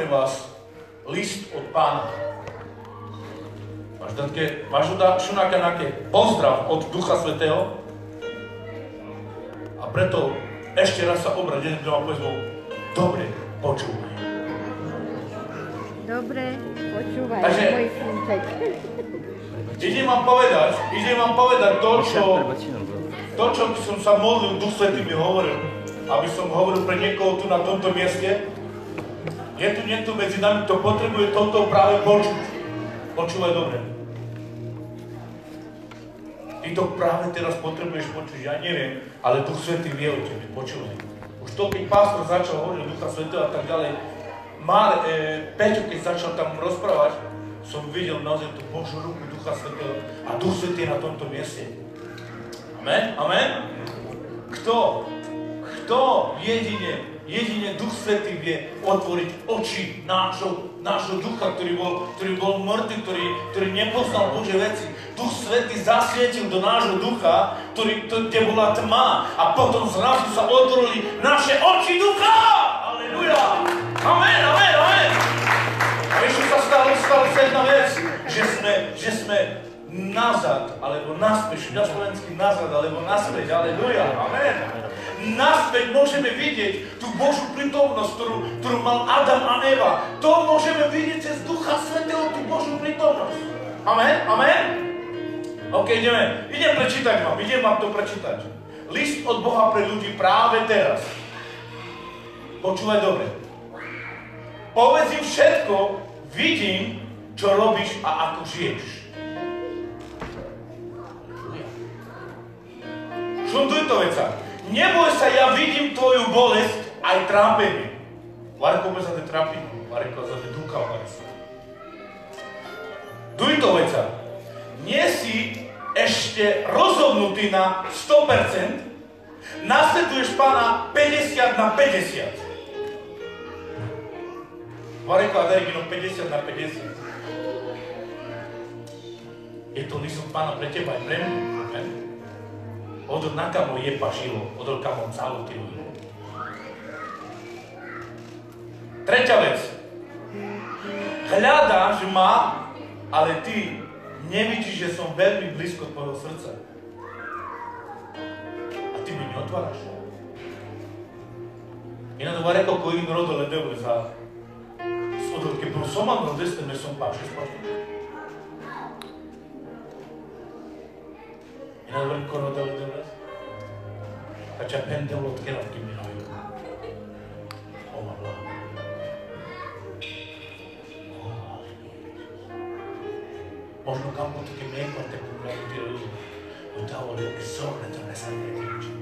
pre vás list od pána. Máš také, máš da šunáka nejaké pozdrav od Ducha Svetého? A preto ešte raz sa obrať, jeden kto vám povedzme, dobre, počúvaj. Dobre, počúvaj, Takže- môj. Idem vám povedať, idem vám povedať to, čo, to, čo by som sa modlil, Duch Svetý mi hovoril, aby som hovoril pre niekoho tu na tomto mieste. Je tu niekto medzi nami, kto potrebuje toto práve počuť. Počúvaj dobre. Ty to práve teraz potrebuješ počuť, ja neviem, ale Duch Svetý vie o tebe, počúvaj. Už to, keď pastor začal hovoriť o Ducha Svetého a tak ďalej, Mar, e, Peťo, keď začal tam rozprávať, som videl naozaj tú Božú ruku Ducha Svetého a Duch Svetý na tomto mieste. Amen? Amen? Kto? Kto jedine, jedine Duch Svetý vie otvoriť oči nášho, nášho ducha, ktorý bol, ktorý bol mŕtvy, ktorý, ktorý nepoznal Bože veci. Duch Svetý zasvietil do nášho ducha, ktorý, to, kde bola tma a potom zrazu sa otvorili naše oči ducha. Aleluja! Amen, amen, amen. A ešte sa stalo, stalo jedna vec, že sme, že sme nazad, alebo naspäť, na slovensky nazad, alebo naspäť, aleluja, amen. Naspäť môžeme vidieť tú Božú prítomnosť, ktorú, ktorú mal Adam a Eva. To môžeme vidieť cez Ducha Svetého, tú Božú prítomnosť. Amen, amen. OK, ideme, idem prečítať vám, idem vám to prečítať. List od Boha pre ľudí práve teraz. Počúvaj dobre. Povedz im všetko, vidím, čo robíš a ako žiješ. Šunduj to veca. Neboj sa, ja vidím tvoju bolesť aj trápenie. Varko bez sa te trápi, Varko za te duka Varko. Duj to. Nie si ešte rozhodnutý na 100%, nasleduješ pána 50 na 50. Mareko a Dergino 50 na 50. Je to list od pána pre teba aj pre mňa. Amen. Odol na kamo je pašilo, odol kamo celú ty Tretia vec. Hľadáš ma, ale ty nevidíš, že som veľmi blízko tvojho srdca. A ty mi neotváraš. Ináč Mareko, koji im rodol ledeo za odol, keď bol som mal deste, ne som. Ináč Mareko rodol ledeo Faccia pende un lot che non ti mi noi. Oh mamma. Možno kam po také mlieko, tak by mňa udiel udalo ruky sopre, to nesadne týči.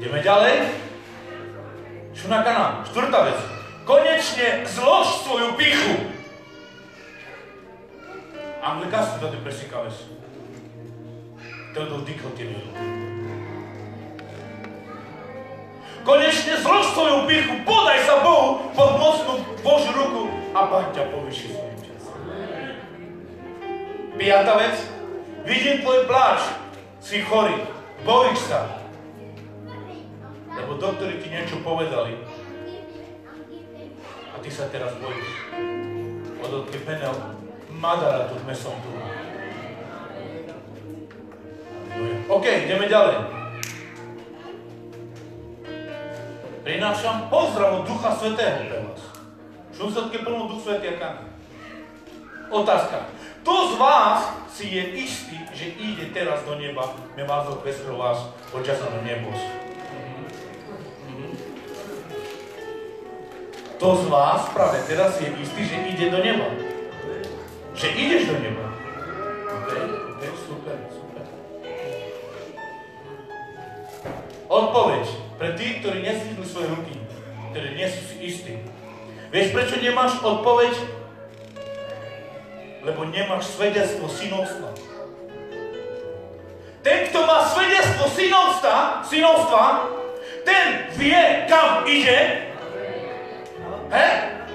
Ideme ďalej. Čo na kanál? Štvrtá vec. Konečne zlož svoju pichu. Anglikástu tady presíkame si. Teodor Dikl ti vedel. Konečne zlož svoju pichu, podaj sa Bohu pod mocnú Božiu ruku a Pán ťa povyši svojim časom. Piatá vec. Vidím tvoj pláč. Si chorý. Bojíš sa. Lebo doktori ti niečo povedali. A ty sa teraz bojíš. Od odkypenel Madara tu sme som tu. OK, ideme ďalej. Prinášam pozdrav od Ducha Svetého pre vás. Čo sa také plno Duch Svetý aká? Otázka. Kto z vás si je istý, že ide teraz do neba, me vás odpesril vás počas na nebos? Kto z vás práve teraz je istý, že ide do neba? Že ideš do neba? OK, OK, super, super. Odpoveď pre tých, ktorí nezvýšili svoje ruky, ktorí nie sú si istí. Vieš, prečo nemáš odpoveď? Lebo nemáš svedectvo synovstva. Ten, kto má svedectvo synovstva, synovstva, ten vie, kam ide. He?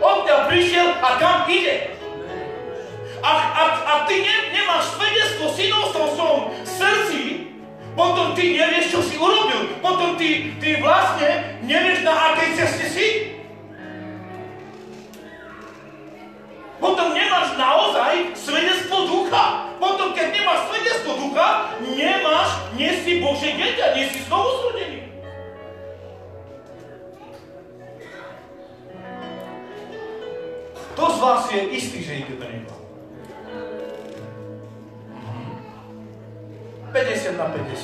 Odtiaľ prišiel a kam ide a, a, a ty ne, nemáš svedectvo, synovstvo v srdci, potom ty nevieš, čo si urobil. Potom ty, ty vlastne nevieš, na akej ceste si. Potom nemáš naozaj svedectvo ducha. Potom, keď nemáš svedectvo ducha, nemáš, nie si Bože dieťa, nie si znovu zrodený. Kto z vás je istý, la petición.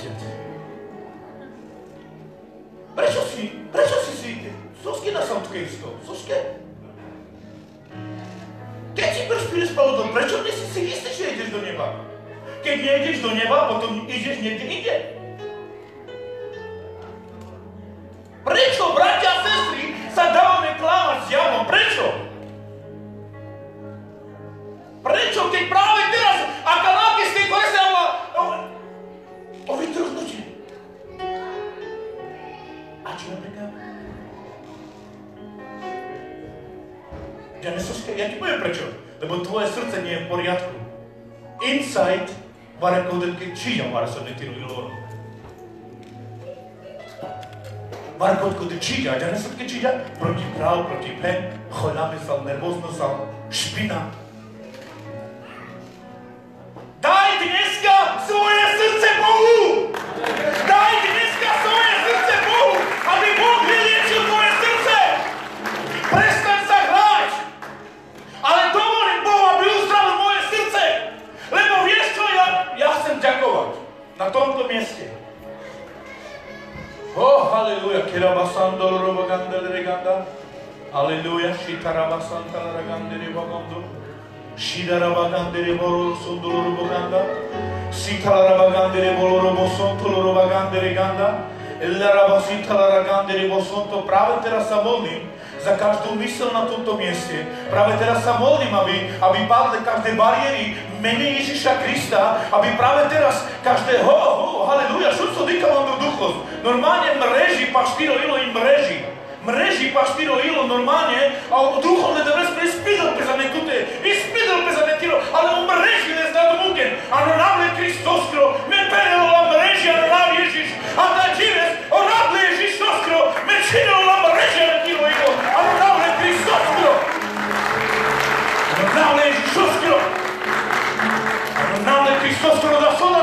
číľať, a ne všetky proti práv, proti pen, choľavy som, nervózno som, špina, tú mysel na tomto mieste. Práve teraz sa modlím, aby, aby padli každé bariéry mene Ježiša Krista, aby práve teraz každé ho, ho, haleluja, šuco dikavandu duchov. Normálne mreží, paštiro ilo im mreží. Mreží paštiro ilo normálne, a duchovne da vespre ispidal pe za nekute, ispidal pe za nekiro, ale u mreži ne zna domugen. Ano navle Kristoskro, me perelo la mreži, ano nav Ježiš, a da džives, onavle Ježiš Toskro, me činilo seus corações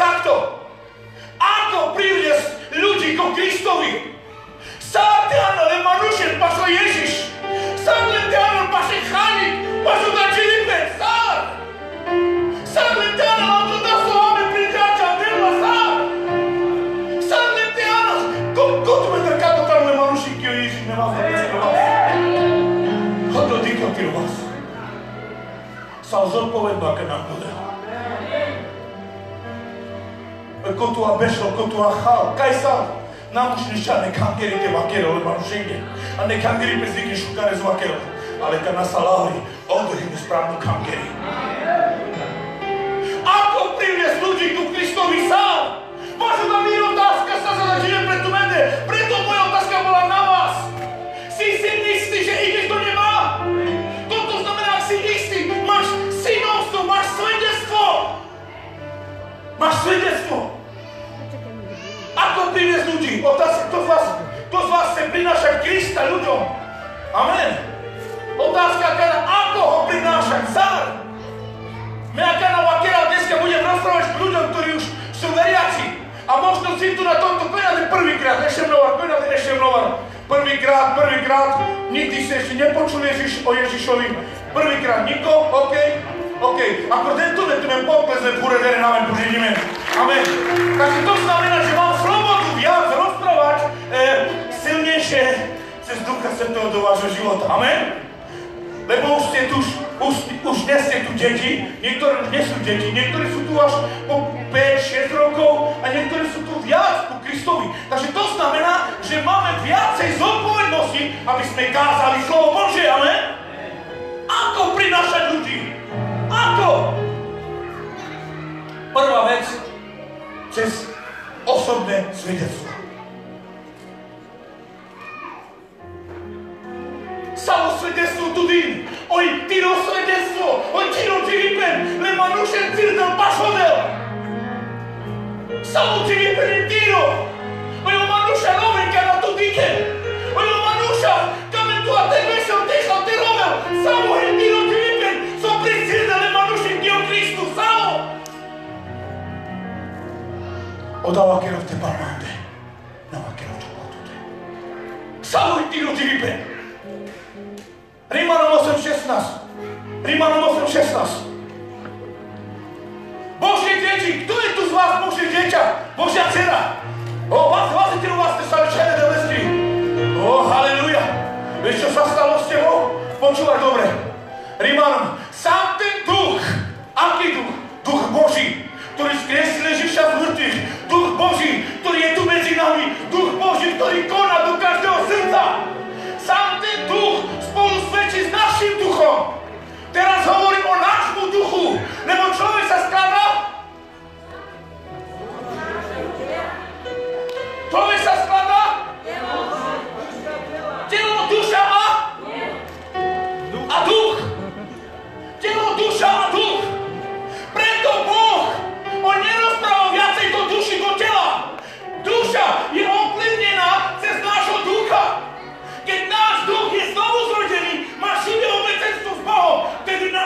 takto. Ako priviesť ľudí ko Kristovi? Sátán le manušen paso Ježiš. Sám len Teanor paše Chanik, paso da Čilipe, sám. Sám len da slovame priťača, delva sám. Sám len Teanor, ko, ko tu je takáto tam le manušin, kio Ježiš nemá za Hodo diko ti vás. Sa zodpovedná, keď nám bude. Kotua bešlo, kotua chal, kaj sam? Namuš ništa ne kangeri te vakero, le manušenje. A ne kangeri bez vike šukare z vakero. Ale kad nas alavi, odrhime správnu kangeri. Ako privlies ľudí ku Kristovi sám? Vaša da mi otázka sa zadažije pred tu mene. Preto moja otázka bola na vás. Si si istý, že ideš do neba? Toto znamená, ak si istý, máš synovstvo, máš svedectvo. Máš svedectvo. Ako priviesť ľudí? Otázka, kto z vás, kto z vás chce prinášať Krista ľuďom? Amen. Otázka, kada, ako ho prinášať? Zar. Mňa kana vakera dneska budem rozprávať ľuďom, ktorí už sú veriaci. A možno si tu na tomto peniaze prvýkrát, ešte mnovar, peniaze ešte mnovar. Prvýkrát, prvýkrát, nikdy si ešte nepočul Ježiš o Ježišovi. Prvýkrát, niko, OK? OK, ako tento tu ne poklesne pure vere na men poživíme. Amen. Takže to znamená, že mám silnejšie cez Ducha Svetého do vášho života. Amen. Lebo už ste tu, už, už nie ste tu deti, niektorí už nie sú deti, niektorí sú tu až po 5-6 rokov a niektorí sú tu viac ku Kristovi. Takže to znamená, že máme viacej zodpovednosti, aby sme kázali slovo Božie, amen? Ako prinášať ľudí? Ako? Prvá vec, cez osobné svedectvo. само свидетство туди, ој тино свидетство, ој тино Филипен, ле манушен цирдел башодел. Само Филипен и тино, ој мануша новинка на Дудике, ој мануша, каме тоа те беше отишла ти ровел, само е тино Филипен, со пресирдел ле манушен Гео Христу, само. Одава керовте парманде, нава керовте латуте. Само и тино Филипен. Rímanom 8.16. Rímanom 8.16. Božie deti, kto je tu z vás Božie dieťa? Božia dcera. O, vás, ty vás ste sa čene nebeský. O, haleluja. Vieš, čo sa stalo s tebou? Počúvaj dobre. Rímanom, sám ten duch, aký duch? Duch Boží, ktorý skriesil Ježiša z mŕtvych. Duch Boží, ktorý je tu medzi nami. Duch Boží, ktorý koná do Teraz hovorím o nášmu duchu, lebo človek sa skladá. Človek sa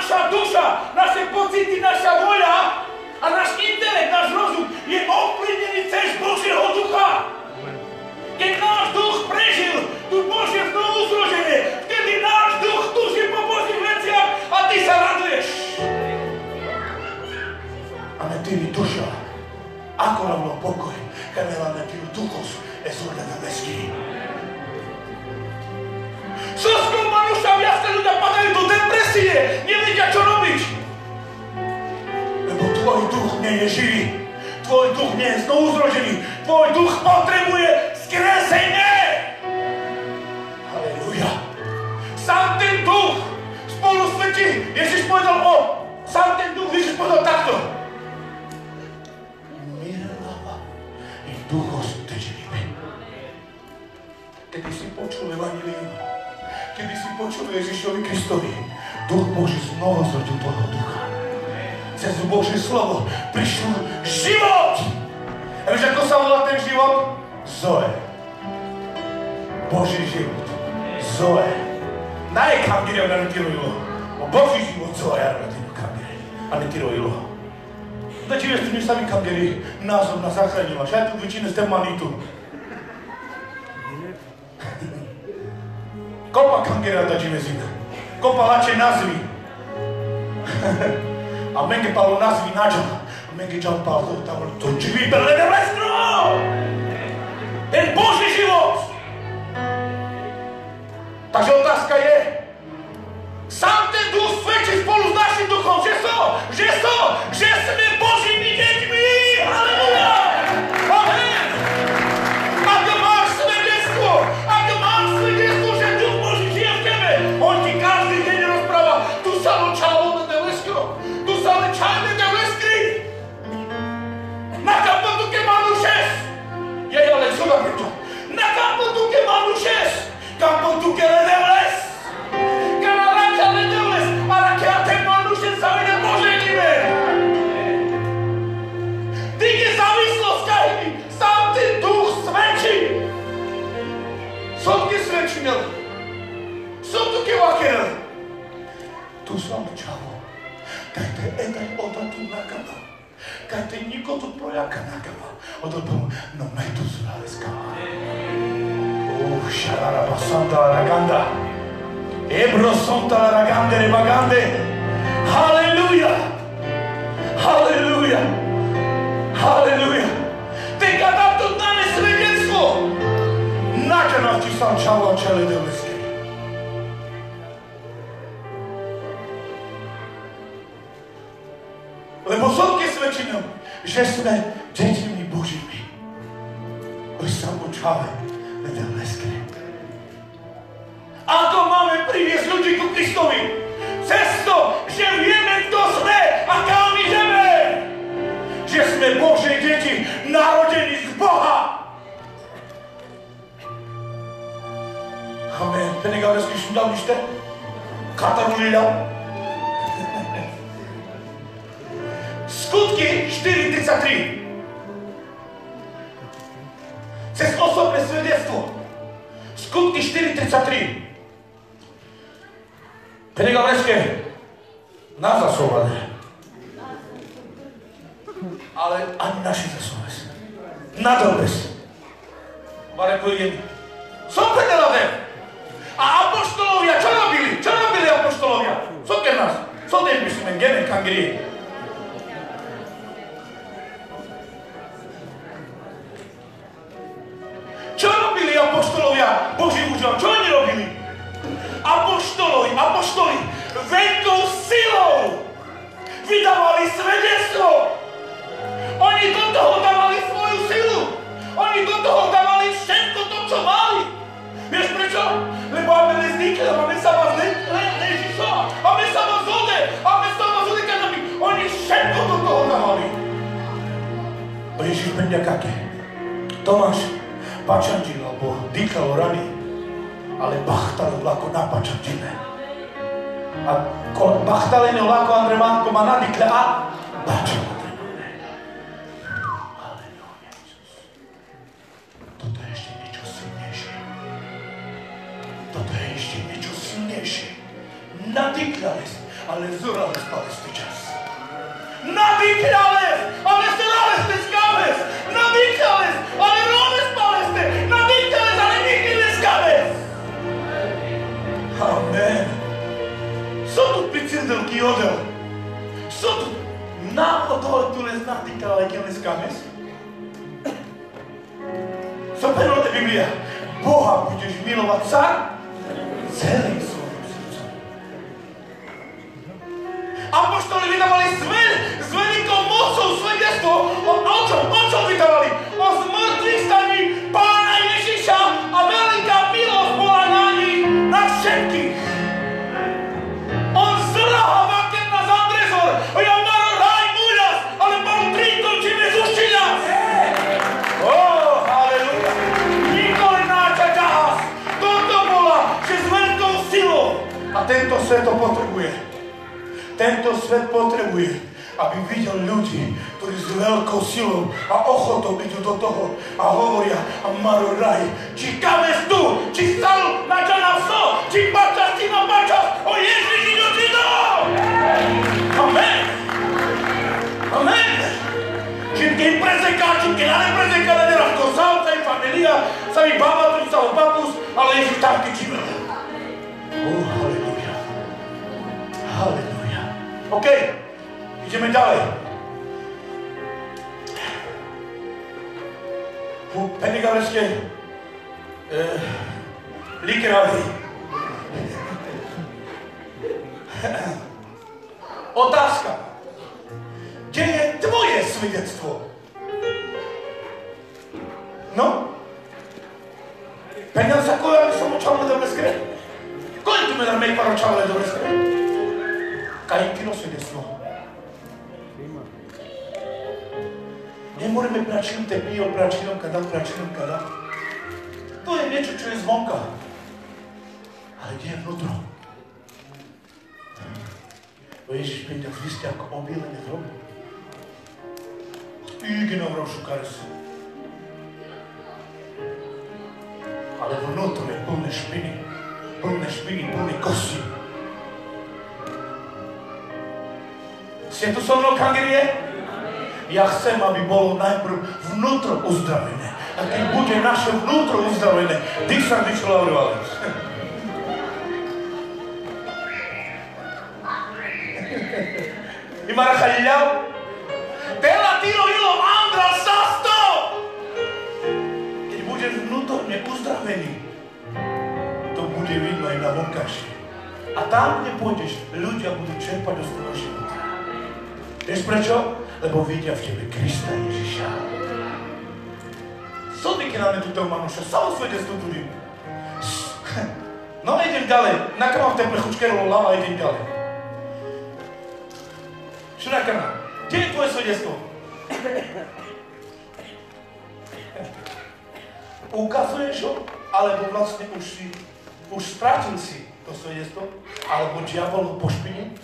naša duša, naše pocity, naša voľa a náš intelekt, náš rozum je ovplyvnený cez Božieho ducha. Keď náš duch prežil tu Božie znovu zrodenie, vtedy náš duch túži po Božích veciach a ty sa raduješ. Ale ty mi duša, ako rovno pokoj, kad nemáme ty duchos, esúľa na vesky. Všetko manuša, viac ľudia padajú do depresie, nevedia čo robiť. Lebo tvoj duch nie je živý, tvoj duch nie je znovu zrodený, tvoj duch potrebuje skresenie. Halleluja. Sám ten duch spolu svetí, Ježiš povedal o, sám ten duch, Ježiš povedal takto. Duchos teživime. Kedy si počul Evangelium, kedy si počul Ježišovi Kristovi, Duch Boží znovu zrodil tvojho ducha. Cez Božie slovo prišiel život. A vieš, ako sa volá ten život? Zoe. Boží život. Zoe. Naj kamgire ga ne tirojilo. O Boží život Zoe, a ne tirojilo kamgire. A ne tirojilo. Da ci vesti mi stavi cambieri naso na zachránila. Že tu väčšina ste manitu. Kopa cambiera da ci vesti. Kopa lače nazvi. A mengi palo nazvi nađa. A mengi džal palo tamo to živi belene mestro. Ten Boží život. Takže otázka je, sám ten duch svedčí spolu s našim duchom, že so, že so, že sme Kaj te niko tu projaka nakama. Odobu no metu zraleska. Oh, shalaraba santa la raganda. Ebro santa la ragande le bagande. Hallelujah. Hallelujah. Hallelujah. Te kada tu dane svedectvo. Nakana ti že sme deťmi Božími. Už som učale nedelneské. Ako máme priviesť ľudí ku Kristovi? Cez to, že vieme, kto sme a kam ideme. Že sme Božie deti, narodení z Boha. Amen. Beni gavreski şimdi işte. Katarulila. Skutky 4.33. Cez osobné svedectvo. Skutky 4.33. Pane Gavreske, nás zasúvali. Ale ani naši zasúvali. Nadal bez. Mare pojde. Som Petelade. A apoštolovia, čo robili? Čo robili apoštolovia? Co ke nás? Co te myslíme? Gene kangri. Aby neznikli, máme sa vás le, le, Ježiša, máme sa vás vode, máme sa vás vode, aby oni všetko do toho dávali. A Ježiš będzie kaké. Tomáš pačančil, alebo dýchal rany, ale bachtal vlako na pačančine. A kon bachtalene vlako Andre Manko ma nadýkle a pačal ale zorali spali ste čas. Nadýkľali, ale zorali ste skavec. Nadýkľali, ale role spali ste. Nadýkľali, ale nikdy neskavec. Amen. Som tu pricindelky odel. Som tu náhodou tu les nadýkľali, keď neskavec. Som povedal Biblia. Boha budeš milovať sa celým Apoštoli vydávali s, veľ, s veľkou mocou svedectvo o, o čom? O čom vydávali? O zmrtvých staní Pána Ježiša a veľká milosť bola na nich, na všetkých. On zraha keď nás Andrezor, ja muľas, ale bol trinkom, či me zušti nás. Oh, halleluja. Nikoli náča ťahas. Toto bola, že s veľkou silou. A tento svet to potrebuje. Tento svet potrebuje, aby videl ľudí, ktorí s veľkou silou a ochotou idú do toho a hovoria a Maro Raj, či kames tu, či stal na čana vso, či pačas, či na pačas, o Ježiši do Židov! Amen! Amen! keď prezekáči, keď ale prezeká na neraz to sa familia, sa mi baba, tu sa papus, ale Ježiš tam živá. Oh, halleluja. Halleluja. OK, ideme ďalej. U Penigalešte e, Likerali. Otázka. Kde je tvoje svedectvo? No? Penjam sa koja mi samo čavle da skre? Koji tu me da me paro čavle da skre? Kajkino svedectvo. Nemôžeme pračinom tepio, pračinom kada, pračinom kada. To je niečo, čo je zvonka. Ale kde je vnútro? Bo Ježiš príde, vy ste ako obielené hroby. Igen avrò šukarse. Ale vnútro je plné špiny, plné špiny, plné kosti. Ste tu so mnou, kangerie? Ja chcem, aby bolo najprv vnútro uzdravené. A keď bude naše vnútro uzdravené, ty sa vyšlavovali. I marachaliľav, Tela tiro ilo andra sasto! Keď budeš vnútorne uzdravený, to bude vidno aj na vonkaši. A tam, kde pôjdeš, ľudia budú čerpať o svojho života. Vieš prečo? Lebo vidia v tebe Krista Ježiša. Sodíky na mňa túto manuša, samo svedectvo tu No idem ďalej. Na kam v teple chučkerolo lava, idem ďalej. Šurakana, kde je tvoje svedectvo? Ukazuješ ho, alebo vlastne už si, už stratil si to svedectvo, alebo diabol ho pošpinil?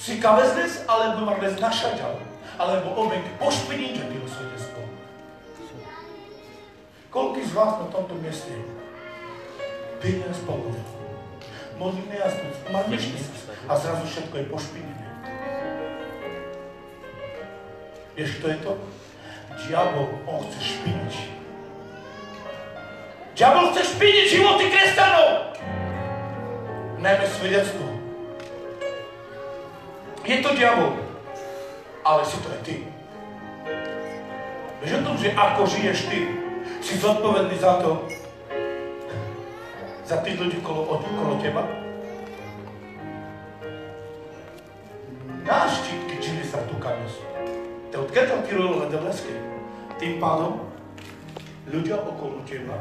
Si kaveznes, alebo ma bez našaďal, alebo omek pošpiniť jeho svedectvo. Koľký z vás na tomto mieste peniaz polovil? Modlíme jasno, marnešný a zrazu všetko je pošpinené. Vieš, kto je to? Diabol, on chce špiniť. Diabol chce špiniť životy kresťanov. Najmä svedectvo. Je to diabol, ale si to aj ty. Vieš o tom, že ako žiješ ty, si zodpovedný za to, za tých ľudí okolo, okolo teba? Náš štítky čili sa tu kamesu. Te odkiaľ rolilo na debleske? Tým pádom ľudia okolo teba,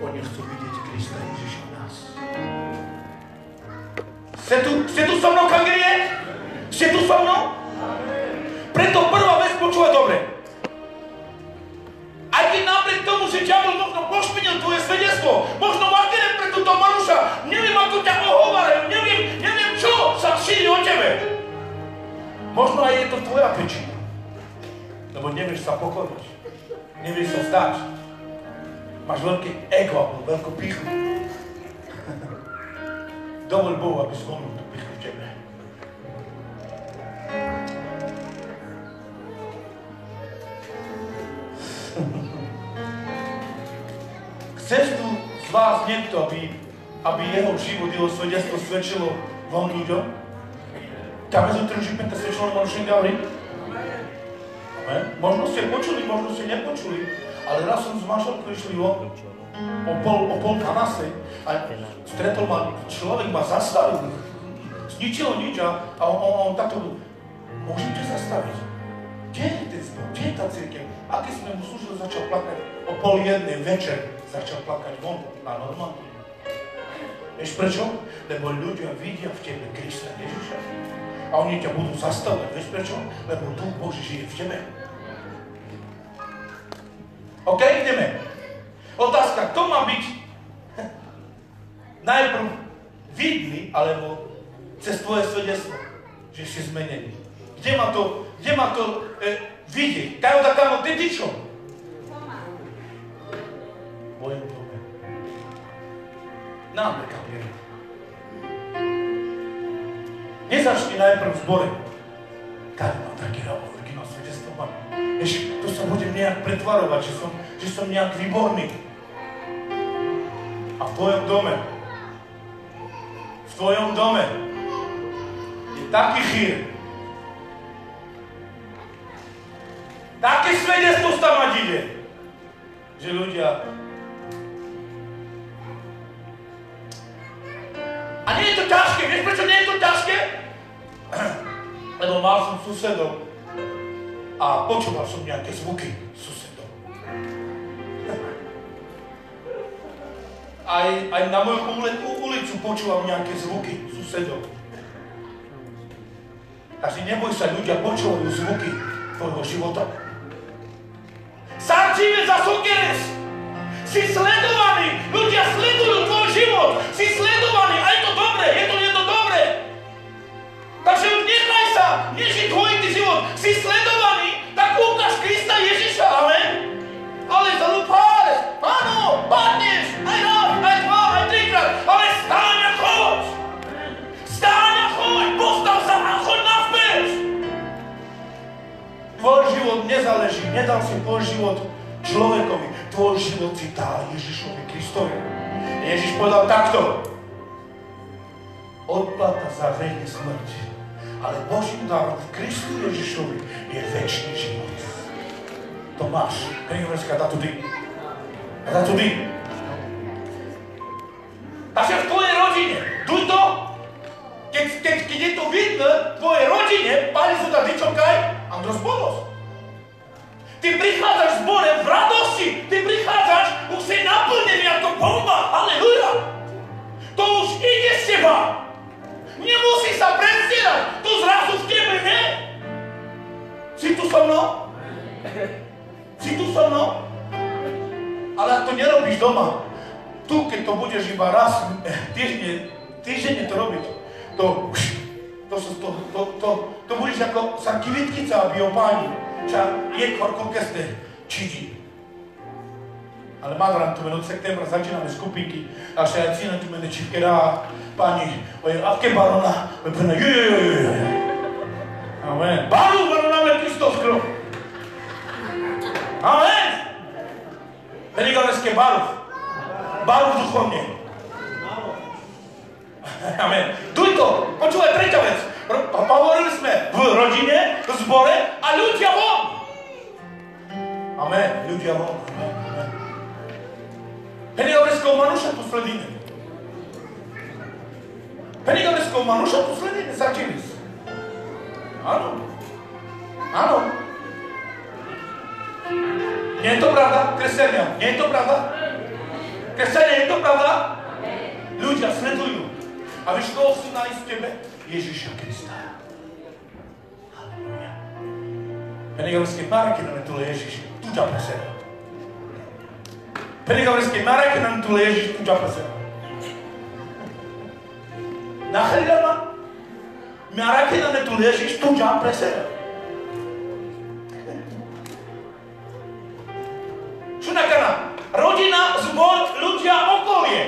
oni chcú vidieť Krista Ježiša v nás. Ste tu, ste tu so mnou, kangerie? Ste tu so mnou? Preto prvá vec počúva dobre. Aj keď napriek tomu, že diabol možno pošpinil tvoje svedectvo, možno markerer pre túto Maruša, neviem ako ťa ohovárajú, neviem, neviem čo sa šíri o tebe. Možno aj je to tvoja pečina. Lebo nevieš sa pokoriť. Nevieš sa zdať. Máš veľké ego veľkú pichu. Dovol Bohu, aby zlomil Chceš tu z vás niekto, aby, aby jeho život, jeho svedectvo svedčilo vám ľuďom? Tam je to, penta svedčilo na Mošen Gavri? Amen. Možno ste počuli, možno ste nepočuli, ale raz som s manželkou išli von o pol, o pol 12 a stretol ma, človek ma zastavil. Z ničilo nič a, a on, on, on takto, môžete zastaviť? Kde je ten zbor? Kde je tá církev? A keď sme mu slúžili, začal plakať o pol jednej večer, začal plakať von na Normandu. Vieš prečo? Lebo ľudia vidia v tebe Krista Ježiša. A oni ťa budú zastavať. Vieš prečo? Lebo Duch Boží žije v tebe. OK, ideme. Otázka, kto má byť najprv vidný, alebo cez tvoje svedectvo, že si zmenený. Kde ma to, kde ma to e, vidieť? Kajo da ty ty čo? Mojom dome. Nám nekam Nezačni najprv v zbore. Každý má také originál svedectvo. Ešte to sa budem nejak pretvarovať, že som, že som nejak výborný. A v tvojom dome, v tvojom dome je taký chýr, také svedectvo tam ide, že ľudia A nie je to ťažké, vieš prečo nie je to ťažké? Lebo mal som susedov a počúval som nejaké zvuky susedov. Aj, aj na moju ulicu počúvam nejaké zvuky susedov. Takže neboj sa, ľudia počúvajú zvuky tvojho života. Sarčive za sokeres! Si sledovaný! Ľudia sledujú tvoj život! Si sledovaný! Život! Si sledovaný! Tak ukáž Krista Ježiša! Ale za lupáres! Áno! Padneš! Aj raz, aj dva, aj trikrát! Ale stáň a choď! Stáň a choď! Postav sa a choď naspäť! Tvoj život nezáleží, nedal si tvoj život človekovi, tvoj život si dal Ježišovi Kristovi. Ježiš povedal takto. Odplata za hriech smrť, ale Božím darom v Kristu Ježišovi je väčší život. To máš. Knihovenská, dá tudy. Dá tudy. Takže v tvojej rodine, duj to, keď, keď, keď je to vidno v tvojej rodine, páni sú tam vyčokaj, Andros Bolos. Ty prichádzaš v zbore v radosti, ty prichádzaš, už si naplnený ako bomba, aleluja. To už ide z teba. Nemusí sa predstierať, to zrazu v tebe, ne? Si tu so mnou? Si tu so mnou? Ale to nerobíš doma, tu, keď to budeš iba raz týždne, týždenne to robiť, to, to, to, to, to, to, budeš ako sa kvitkica, aby opáni. Ča je koľko ste čidi. Ale madran tu od septembra začíname skupinky a še aj cína tu mene čivkera, pani, oje, avke barona, oje, pena, ju, ju, ju, ju. Amen. Baru, barona, me Kristos kro. Amen. Veliganeské baru. Baru duchovne. Amen. Duj to, počúvaj, tretia vec. Hovorili sme v rodine, v zbore a ľudia von. Amen. Ľudia von. Amen. Manuša tu sledíme. Začili sa. Áno. Áno. Nie je to pravda, kresťania? Nie je to pravda? Kresťania, je to pravda? Ľudia sledujú. A vieš, koho sú nájsť v tebe? Ježiša Krista. Halleluja. Penigovské paraky nám tu Ježiš, tu ťa pre seba. Penigovské paraky nám tu Ježiš, tu ťa pre Maraky nám tu Ježiš, tu ťa pre seba. Čo nakana? Rodina, zbor, ľudia, okolie.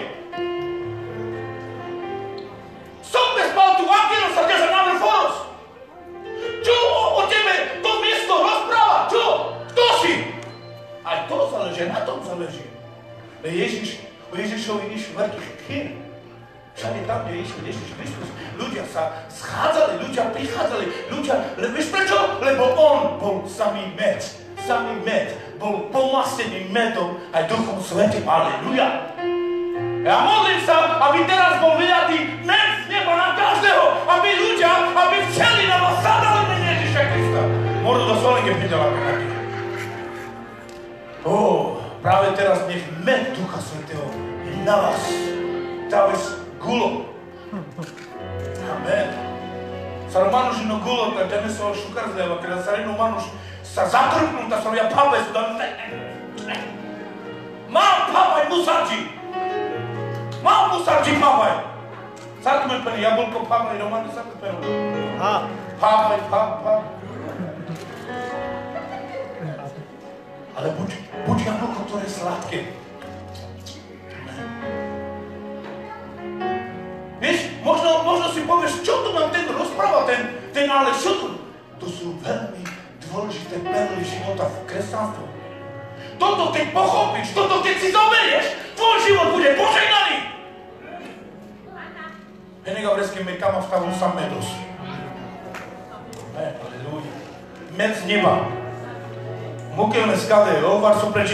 Som spal tu Akiro sa ťa na foros. Čo o, tebe to miesto rozpráva? Čo? Kto si? Aj to záleží, na tom záleží. Ježiš, Ježišovi išli veľký Všade tam, Ježiš Kristus, ľudia sa schádzali, ľudia prichádzali, ľudia, le, vieš prečo? Lebo on bol samý med, samý med, bol pomastený medom aj Duchom Svetým. Aleluja. Ja modlím sa, aby teraz bol vyjatý med z neba na každého, aby ľudia, aby včeli na vás zadali mene Ježiša Krista. Možno do Solinge videla nejaký. Ó, práve teraz nech med Ducha Svetého na vás. Dávaj gulo. Amen. Sa Manuš no gulo, tak ďame sa šukar zleva, kada sa jedno Manuš sa zatrpnú, tak sa ja papaj su da Mám papaj musarči. Mám musarči papaj. Sakme pene jablko papaj, romani sakme pene. Ha. Papaj, papaj. Ale buď, buď jablko, ktoré je sladké. Vieš, možno, možno si povieš, čo tu nám ten rozpráva, ten, ten ale čo tu? To sú veľmi dôležité perly života v kresťanstve. Toto keď pochopíš, toto keď si zoberieš, tvoj život bude požehnaný. Bene Gavreský mi kama vstavu sam medos. Aleluja. Med z neba. Mukilne skade, ovar sú pre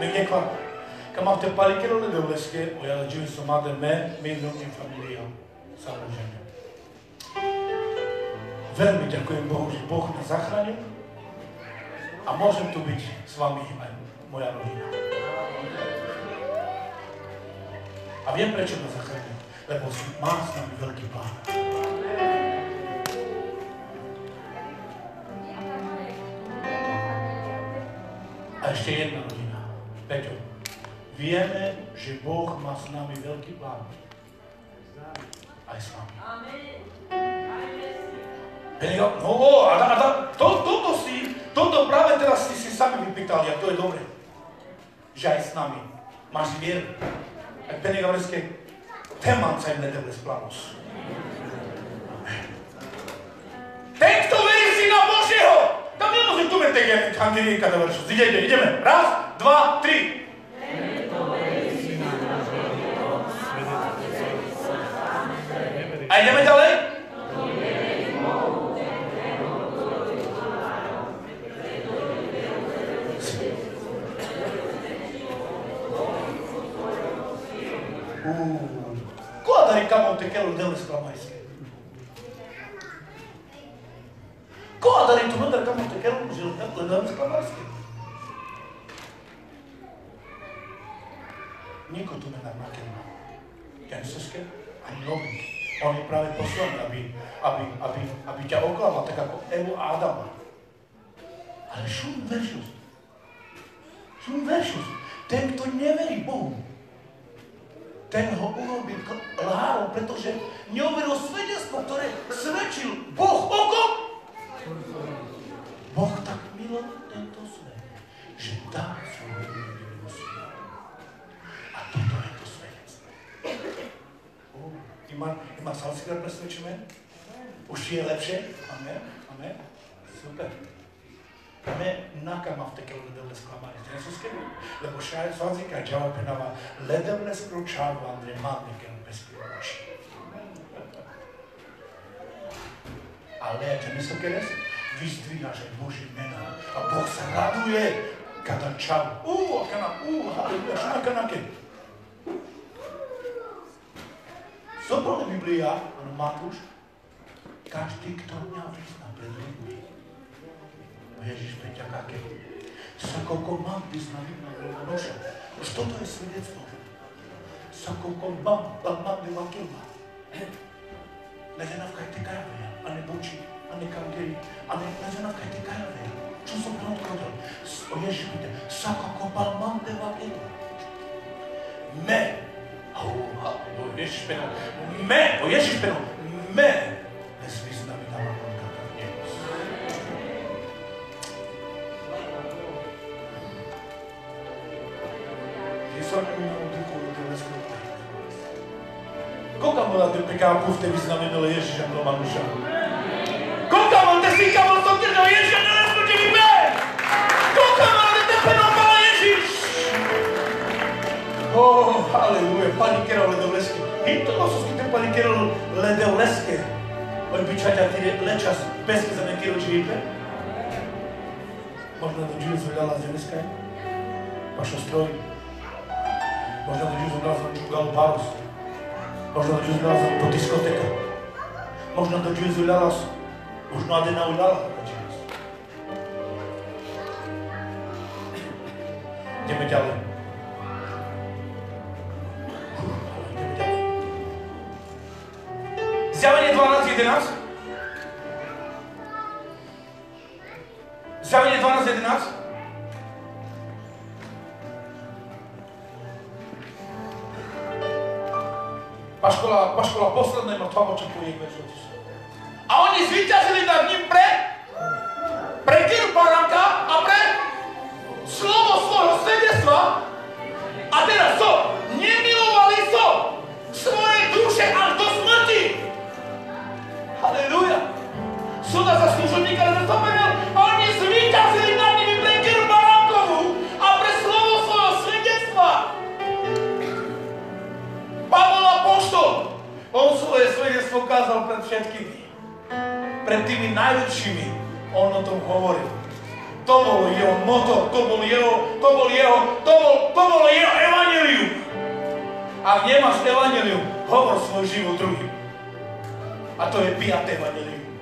palikero, ne niekva. Kam avete palikero, ne dovleske, ojala živi su made me, minnu in familia. Samozrejme. Veľmi ďakujem Bohu, že Boh nás zachránil a môžem tu byť s vami aj moja rodina. A viem, prečo nás zachránil. Lebo má s nami veľký plán. A ešte jedna. Peťo, vieme, že Boh má s nami veľký plán. Aj s vami. Amen. No, a, a, a to, toto si, toto práve teraz si si sami vypýtali a to je dobre. Že aj s nami. Máš vieru. Tak Pene Gavreské, teman sa im nedeble splavnosť. Ten, kto verí Syna Božieho, tam nemôžem tu mať také kandiríka, dobre, čo, ideme, ideme. Raz, dva, tri. A ideme ďalej? Quando arricamo te quero delle esclamaische. Quando arricamo te quero te quero delle esclamaische. Niko tu ne namakeno. Kenseske, ani novinky. On je práve poslaný, aby, aby, aby, aby ťa oklamal, tak ako Evu a Adama. Ale šum veršus. Šum veršus. Ten, kto neverí Bohu, ten ho urobil lhárov, pretože neuveril svedectvo, ktoré svedčil Boh oko. Miloval tento svet, že dá svojho jediného syna. A toto je to svedectvo. Oh. teraz presvedčíme? Už je lepšie? Amen, amen. Super. Me nakama v také ledovné sklamanie. Jezuske, lebo šaj zvazika ďava penava ledovné skručávu Andrej Matnike bezpievači. Ale to nie sú keres? Vyzdvíha, že Boží mena. A Boh sa raduje, kada čau. Uú, kana, uú, haleluja, šuna kanake. Zobrali Biblia, ano Matúš, každý, kto mňa vyzná pred ľuďmi, Ježiš Peťa kaké. Sa koľko mám vyznaný na noša. Už toto je svedectvo. Sa koľko mám, tam mám devakilma. Neženavka je tekajavia, a ne buči, a ne kangeri, a ne neženavka je tekajavia. Čo som to odkladal? O Ježiš Peťa, sa koľko mám devakilma. Me, o Ježiš Peťa, me, o Ježiš Peťa, me, Koľko mu na ten pekáku v tej vyznamenilo Ježiša Manuša? Koľko mu te síka mu to tým Ježiša nelesknuti vybe? Koľko mu na ten penopala Ježiš? Oh, halleluja, pani Kerol ledovlesky. Hinto nosovský ten pani Kerol ledovleské. Oj bičaťa ty lečas pesky za nekýro či vybe? Možno to Jules vydala z dneska? Vašo stroj. Možno to Jules vydala za čugal parus. Možno to Jules vydala po diskoteka. Možno to Jules vydala možno Adena vydala. Ideme ďalej. Ideme A to je piaté evanelium.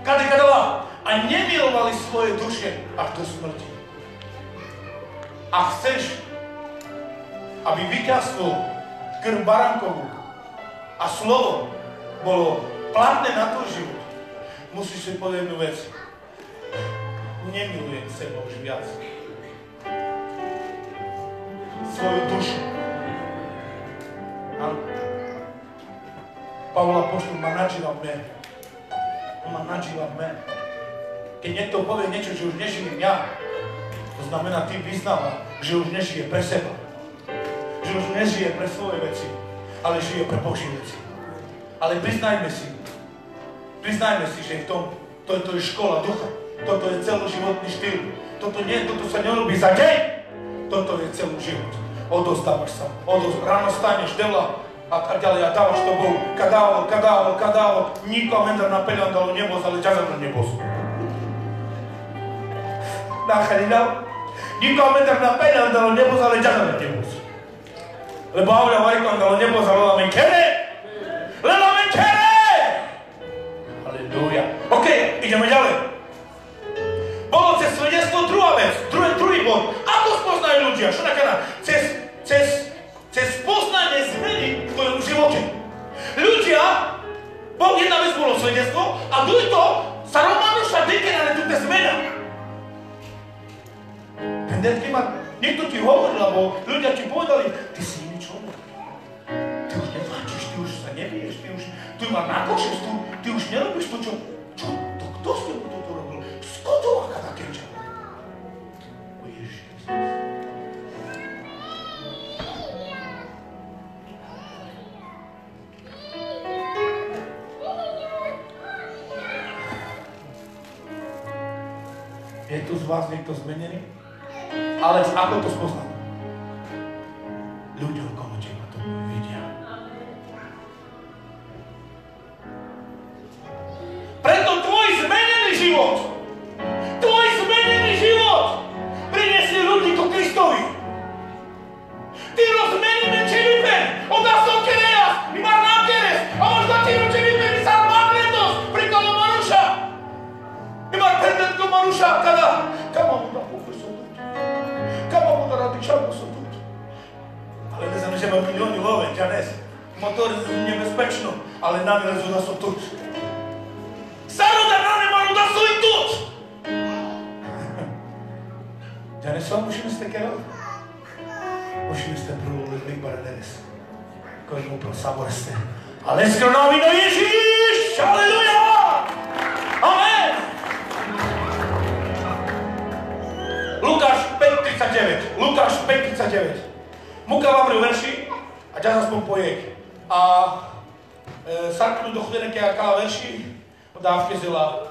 Kade kadala. A nemilovali svoje duše až do smrti. A chceš, aby víťazstvo krv barankovú a slovo bolo platné na tvoj život, musíš si povedať jednu vec. Nemilujem seba už viac. Svoju dušu. Pavol Apoštol ma nadžíva v mene. On ma nadžíva v mene. Keď niekto povie niečo, že už nežije ja, to znamená, ty vyznáva, že už nežije pre seba. Že už nežije pre svoje veci, ale žije pre Božie veci. Ale priznajme si, priznajme si, že v tom, to, to je škola ducha, toto je celoživotný štýl. Toto, nie, toto sa nerobí za deň, toto je celý život. Odostávaš sa, odoz, ráno staneš, dela a tak ďalej a dávaš to Bohu. Kadavo, kadavo, kadavo, niko mendar na peľandalo nebo, ale ťa na nebo. Na chalidal, niko mendar na peľandalo nebo, ale ťa na nebo. Lebo avľa vajko andalo nebo, ale men kere, lebo men kere. Halleluja. OK, ideme ďalej. Bolo cez svedectvo druhá vec, druhý, druhý bod. Ako spoznajú ľudia? Čo taká? Cez, cez, cez poznanie zmeny v tvojom živote. Ľudia, Boh jedna vec bolo svedectvo a druhý to sa Romanuša dekenane tu zmena. Ten detky ma, niekto ti hovoril, alebo ľudia ti povedali, ty si iný človek. Ty už netlačíš, ty už sa nebiješ, ty už, ty ma nakošeš, ty, ty už nerobíš to, čo, čo, to, kto s tebou toto robil? Stodołaka napięcia. O Jezus. Je tu z vás niekto zmenený? Alex, ako to spoznal? Ľudia okolo teba to vidia. Preto tvoj zmenený život samo musíme ste prvo vybrať dnes. Koji mu pro sabor ste. Ale skronovi na Ježíš! Aleluja! Amen! Lukáš 5.39. Lukáš 5.39. Muka vám verši a ďa aspoň pojek. A e, saknu do chodene aká verši dávke zela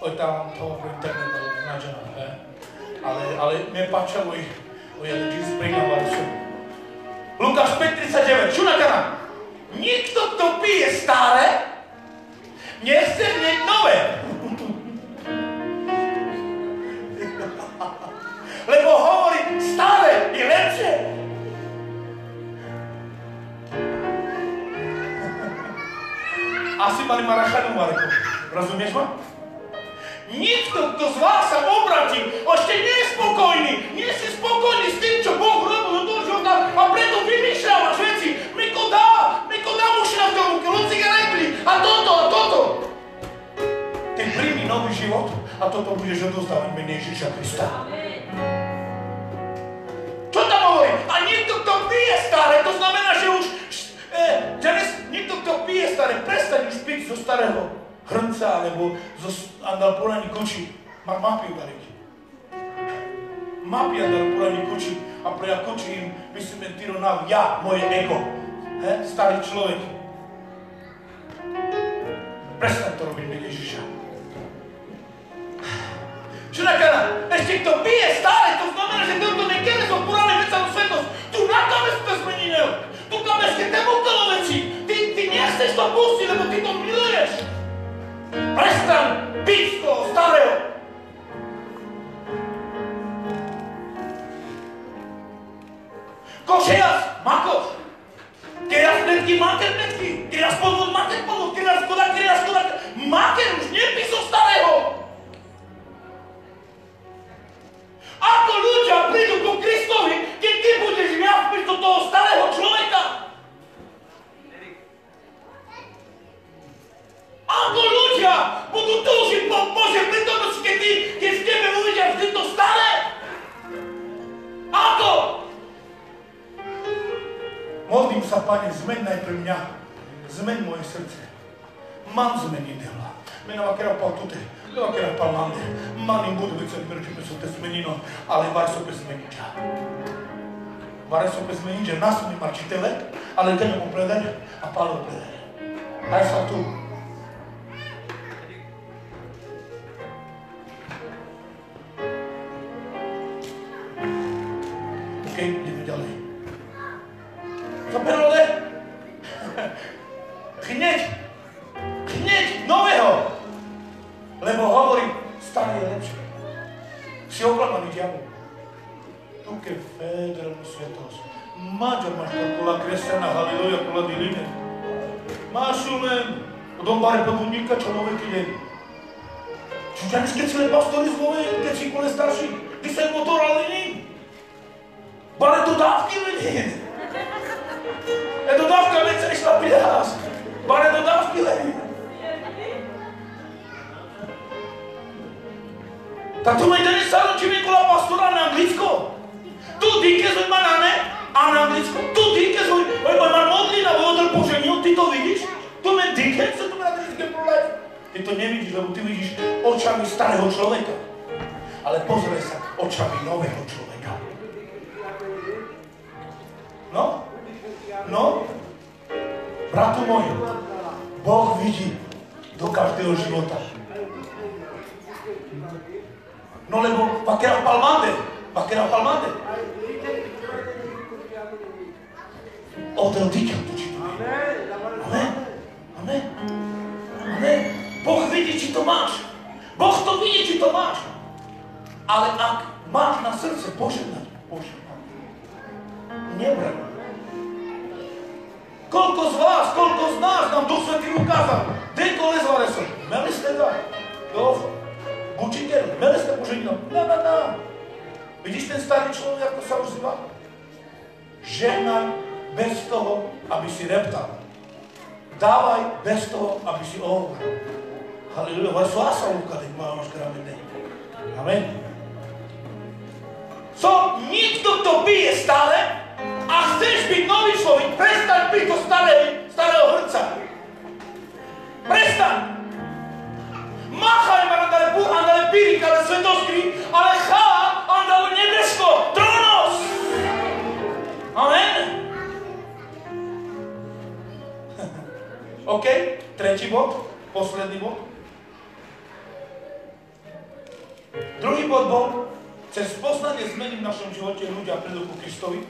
oj tam toho internetu nađena. He? Ale, ale oj, oj ľudí sprínaval sú. Lukáš 5.39. Čo nakana? Nikto, kto pije staré, nechce hneď nové. Lebo hovorí, staré je lepšie. Asi mali marachanu, Marko. Rozumieš ma? Nikto, kto z vás sa obratí, ešte nie je spokojný. Nie si spokojný s tým, čo Boh robil do toho života a preto vymýšľavaš veci. Miko dá, Miko dá muši na tomu, keď cigarety a toto a toto. Ty príjmi nový život a toto budeš odozdávať mene Ježiša Krista. Čo tam hovorí? A niekto, kto pije staré, to znamená, že už... E, dnes, niekto, kto pije staré, prestaň už piť zo starého hrnca, alebo zo andal porani kući. Ma mapi udariti. Mapi andal porani kući, a preja kući im bi se mentirao na ja, moje ego. He? Stari človek. Prestaň to robiť mene Ježiša. Čo nakana? Ešte kto pije stále, to znamená, že tento nekedy som porane vec celú svetosť. Tu na kame ste zmenili. Tu kame ste kolo veci. Ty, ty nechceš to pustiť, lebo ty to miluješ. Prestaň piť z toho starého. Košejas, makoš. Teraz netky, maker netky. Teraz podvod, maker podvod. Teraz škoda, teraz škoda. Maker už nepí Bar su bez zmenića, nas mi marčitele, ali te ne mu predanje, a palo predanje. Aj sa tu. No, no, no. Vidíš ten starý človek, ako sa ozýva? Žehnaj bez toho, aby si reptal. Dávaj bez toho, aby si ohovoril. Halleluja, vai suasa keď máš kramene. Amen. So, nikto to pije stále a chceš byť nový človek, prestaň piť to staré, starého hrca. Prestaň. Machaj ma andale pu, andale pirik, ale svetoskri, ale chá, andale nebesko, tronos. Amen. OK, tretí bod, posledný bod. Druhý bod bol, cez poznanie zmeny v našom živote ľudia prídu ku Kristovi.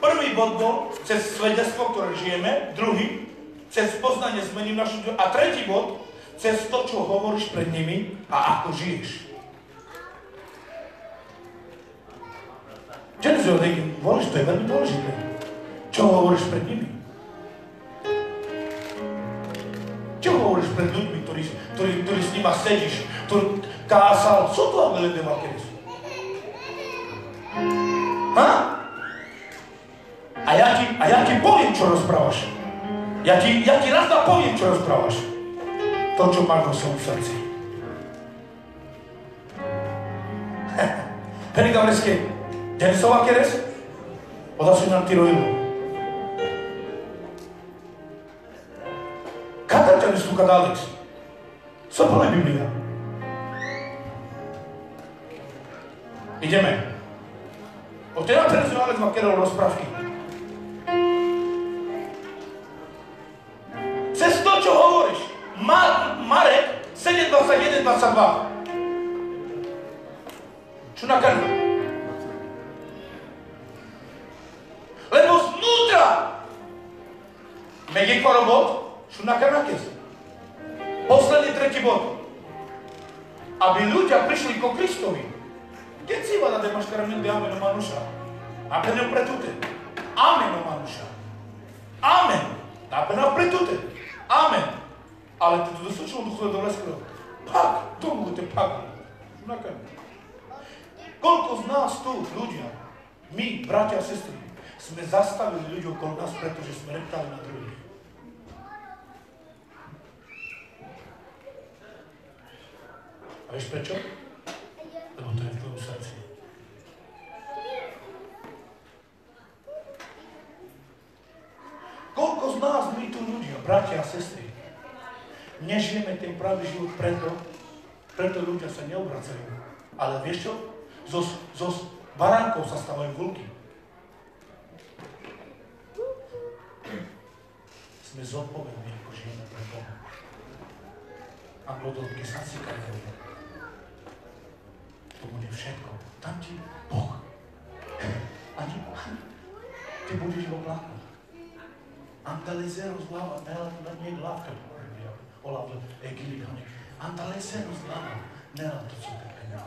Prvý bod bol, cez svedectvo, ktoré žijeme. Druhý, cez poznanie zmeny v našom živote. A tretí bod, cez to, čo hovoríš pred nimi a ako žiješ. Čo voliš, to je veľmi dôležité. Čo hovoríš pred nimi? Čo hovoríš pred ľuďmi, ktorí, ktorí, ktorí s nima sedíš, ktorý kázal? Co to ale nema kedy sú? Ha? A ja, ti, a ja ti poviem, čo rozprávaš. Ja ti, ja ti raz poviem, čo rozprávaš. To, čo máš vo svojom srdci. Peri Gavreske, Denisova keres? Odasu nam ti rojilo. Kada te ne stuka Alex? Co povie Biblia? Ideme. Odtiaľ teraz Alex Makerov rozprávky. Cez to, čo hovoríš. Мар, Марек 7.21.22. Чуна карна. Лепо снутра меѓу коробот шуна карна кез. Последни трети бот. А би луѓе пришли ко Христови. Ке цива да демаш карамин де амено мануша. А пенем претуте. Амено мануша. Амен. Да пенем претуте. Амен. Amen. Ale ти достатъчно духове до разкрива. Пак, tomu te pak. Nakon. Koľko z nás tu, ľudia, my, bratia a sestry, sme zastavili ľudí okolo nás, pretože sme reptali na druhých. A vieš prečo? Lebo to je v tvojom srdci. Koľko z nás, my tu ľudia, bratia a sestry, nežijeme ten pravý život preto, preto ľudia sa neobracajú. Ale vieš čo? Zo, zo baránkov sa stávajú vlky. Sme zodpovední, ako žijeme pre Boha. A plodovky sa cikajú. To bude všetko. Tam ti Boh. Ani, ani. Ty budeš ho plakať. Antalizero zlava, ne, nie glavka. Olavle, egilihane. Antalizero zlava, ne, to sú pekne.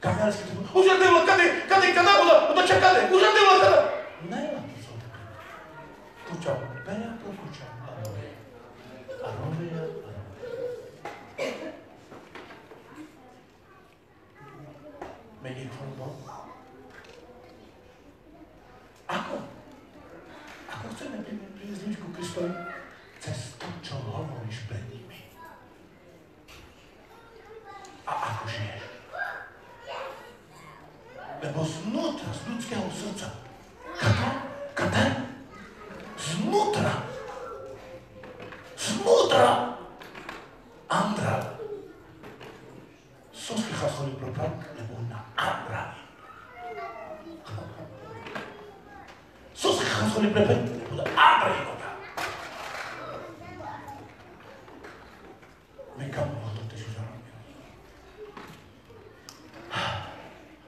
Kamerski tu, užadila, kade, kade, kada, oda, oda čakade, užadila, kada. Ne, to sú pekne. Kuća, peja to kuća, a roje. A roje, a roje. Menej chorobou. Ako? Ako chceme prísť ľudí ku Kristovi? cestu, čo hovoríš pred nimi. А ako žiješ? Lebo znutra, z ľudského srdca. Kata? Kata? Znutra. Znutra. Andra. Sos slychal svoj propran, Lebo na Andra. Sos fiha soli propran, nebo na Andra. nekam hodnoty žalmy.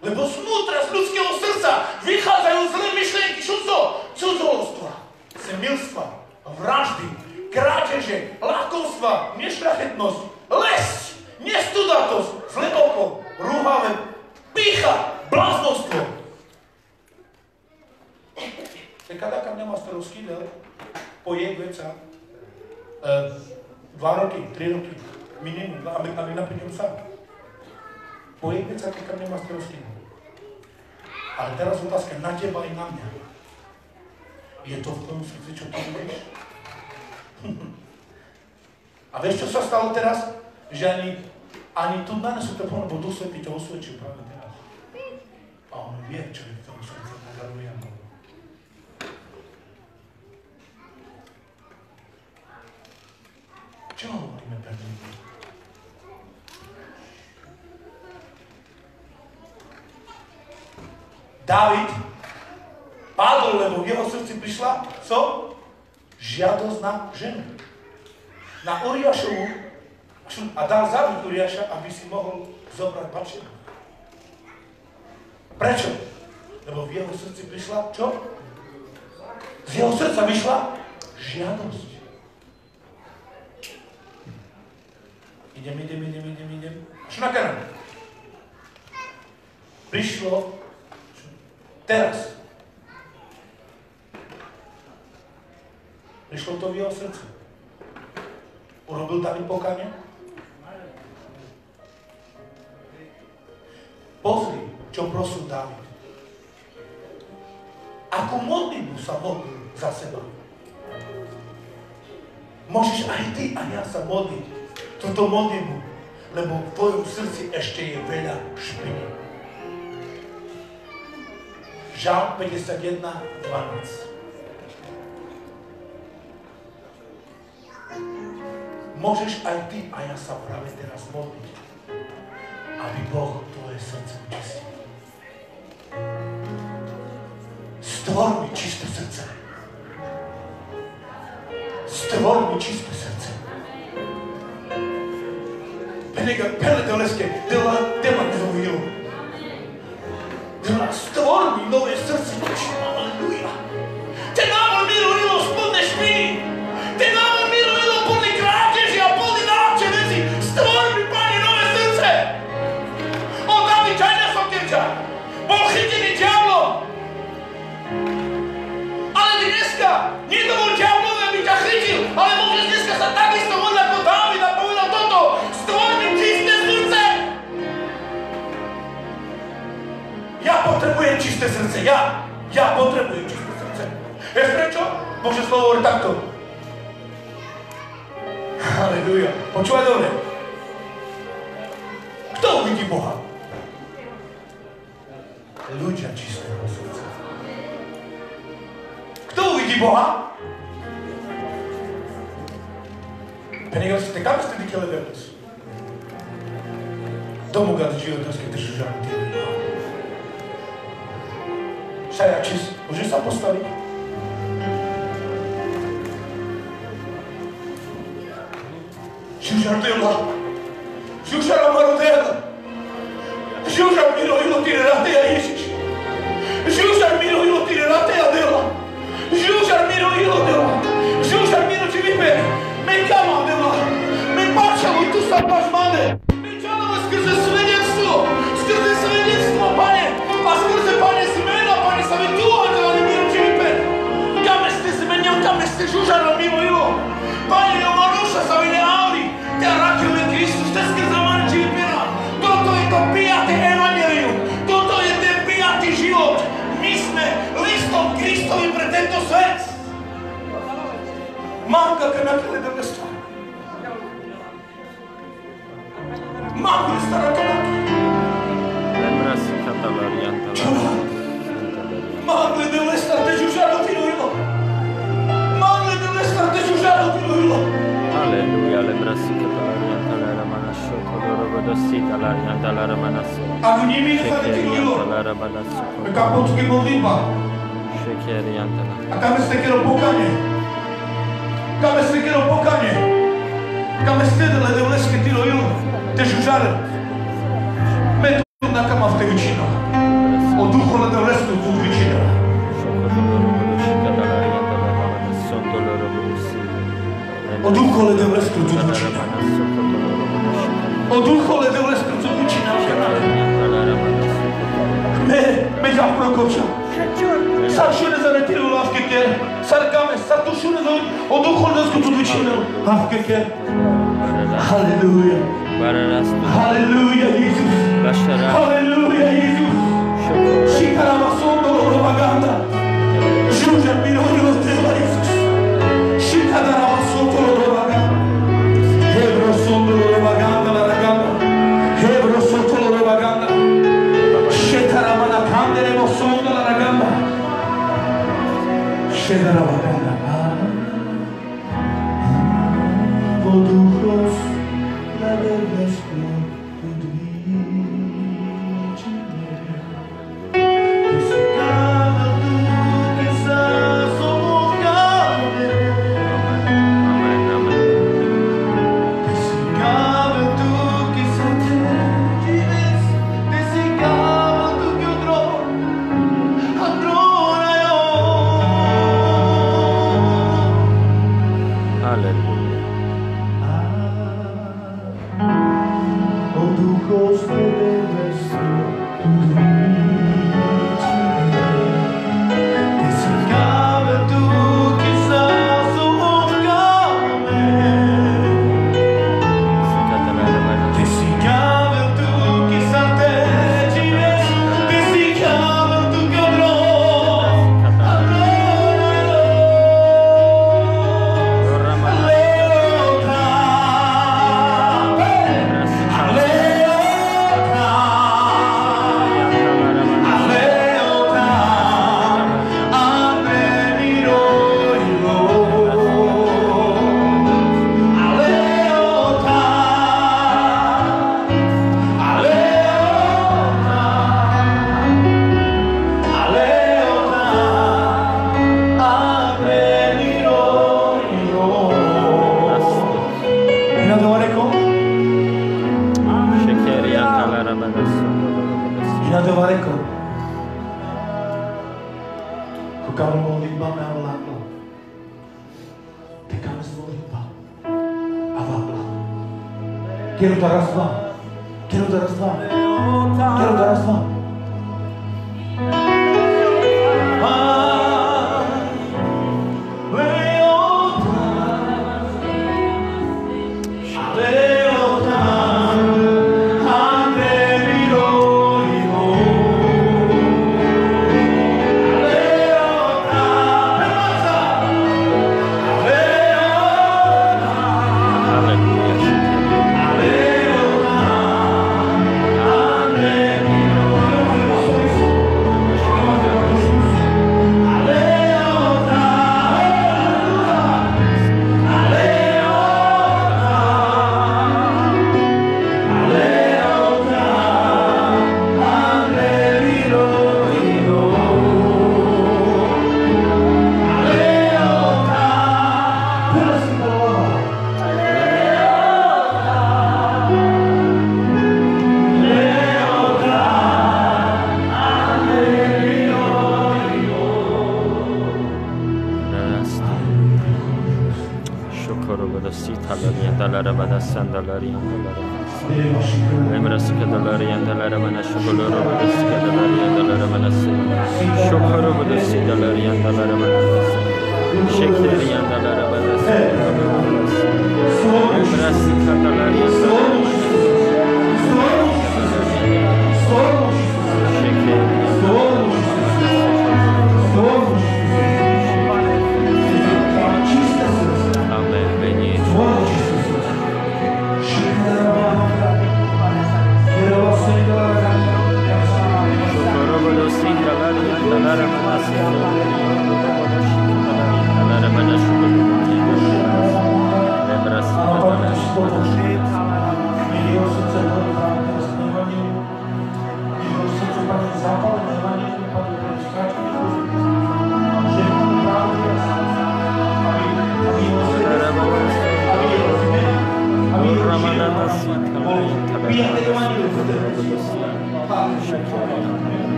Lebo znútra, z ľudského srdca vychádzajú zlé myšlienky, cudzo, cudzolstva, semilstva, vraždy, kráteže, lakomstva, nešľachetnosť, lesť, nestudatosť, zleboko, rúhavé, pícha, bláznostvo. Te cada kam nemá starostký, po jej veca, e, dva roky, tri roky, minimum, aby, aby naplnil sám. Po jej veca, keď nemá starosti. Ale teraz otázka na teba i na mňa. Je to v tom srdci, čo tam budeš? A vieš, čo sa stalo teraz? Že ani, ani tu na nás to povedal, bo Duch Svetý to osvedčil práve teraz. A on vie, čo je v tom srdci, daruje Čo hovoríme pred ľuďmi? David padol, lebo v jeho srdci prišla co? Žiadosť na ženu. Na Uriašovu a dal zabiť Uriaša, aby si mohol zobrať Bačevu. Prečo? Lebo v jeho srdci prišla čo? Z jeho srdca vyšla žiadosť. Idem, idem, idem, idem, idem. Až na Prišlo Teraz. Prišlo to v jeho srdci. Urobil David pokanie? Pozri, čo prosil David. Ako modlitbu sa modlil za seba. Môžeš aj ty a ja sa modliť túto modlitbu, lebo v tvojom srdci ešte je veľa špiny. Žalm 51, 12. Môžeš aj ty a ja sa práve teraz modliť, aby Boh tvoje srdce učistil. Stvor mi čisté srdce. Stvor mi čisté srdce. Pele doleske, dela, dema nehovilo. Stvor mi nové srdce, ja. Ja potrebujem čisté srdce. Vieš prečo? Bože slovo hovorí takto. Halleluja. Počúvaj dobre.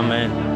Amen.